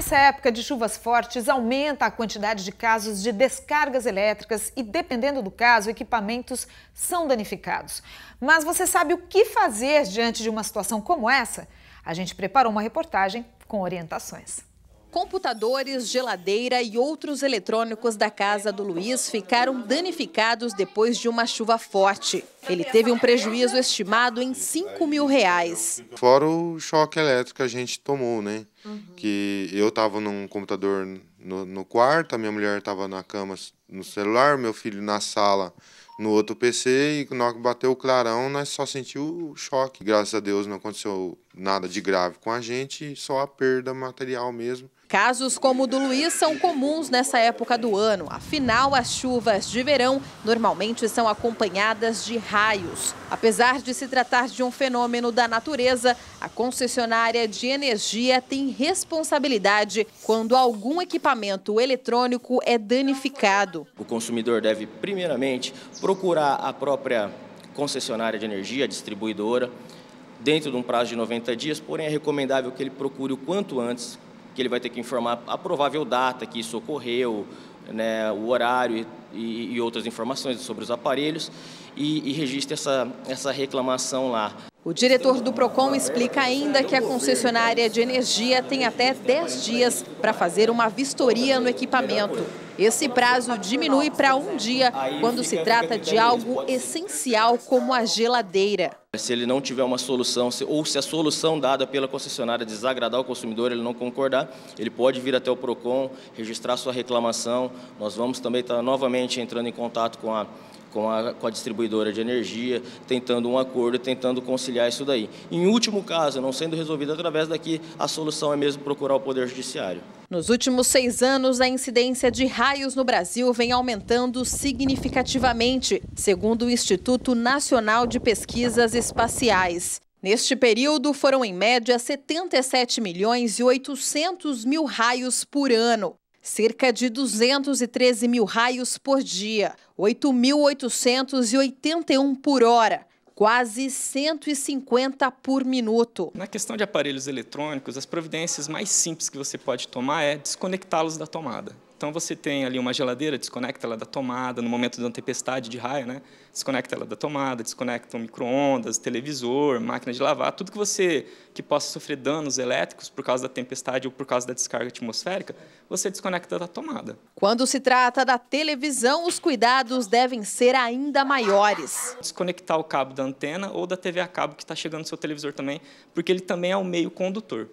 Nessa época de chuvas fortes, aumenta a quantidade de casos de descargas elétricas e, dependendo do caso, equipamentos são danificados. Mas você sabe o que fazer diante de uma situação como essa? A gente preparou uma reportagem com orientações. Computadores, geladeira e outros eletrônicos da casa do Luiz ficaram danificados depois de uma chuva forte. Ele teve um prejuízo estimado em 5 mil reais. Fora o choque elétrico que a gente tomou, né? Uhum. Que eu estava num computador no, no quarto, a minha mulher estava na cama no celular, meu filho na sala no outro PC e na hora que bateu o clarão, nós só sentiu o choque. Graças a Deus não aconteceu nada de grave com a gente, só a perda material mesmo. Casos como o do Luiz são comuns nessa época do ano. Afinal, as chuvas de verão normalmente são acompanhadas de raios. Apesar de se tratar de um fenômeno da natureza, a concessionária de energia tem responsabilidade quando algum equipamento eletrônico é danificado. O consumidor deve, primeiramente, procurar a própria concessionária de energia, a distribuidora, dentro de um prazo de 90 dias, porém é recomendável que ele procure o quanto antes que ele vai ter que informar a provável data que isso ocorreu, né, o horário e, e, outras informações sobre os aparelhos e, e registre essa, essa reclamação lá. O diretor do PROCON explica ainda que a concessionária de energia tem até 10 dias para fazer uma vistoria no equipamento. Esse prazo diminui para um dia quando se trata de algo essencial como a geladeira. Se ele não tiver uma solução, ou se a solução dada pela concessionária desagradar o consumidor, ele não concordar, ele pode vir até o PROCON, registrar sua reclamação. Nós vamos também estar novamente entrando em contato com a com a, com a distribuidora de energia, tentando um acordo, tentando conciliar isso daí. Em último caso, não sendo resolvido através daqui, a solução é mesmo procurar o Poder Judiciário. Nos últimos seis anos, a incidência de raios no Brasil vem aumentando significativamente, segundo o Instituto Nacional de Pesquisas Espaciais. Neste período, foram em média 77 milhões e 800 mil raios por ano cerca de 213 mil raios por dia, 8.881 por hora, quase 150 por minuto. Na questão de aparelhos eletrônicos, as providências mais simples que você pode tomar é desconectá-los da tomada. Então você tem ali uma geladeira, desconecta ela da tomada, no momento de uma tempestade de raio, né? Desconecta ela da tomada, desconecta um micro-ondas, televisor, máquina de lavar, tudo que você que possa sofrer danos elétricos por causa da tempestade ou por causa da descarga atmosférica, você desconecta da tomada. Quando se trata da televisão, os cuidados devem ser ainda maiores. Desconectar o cabo da antena ou da TV a cabo que está chegando no seu televisor também, porque ele também é o meio condutor.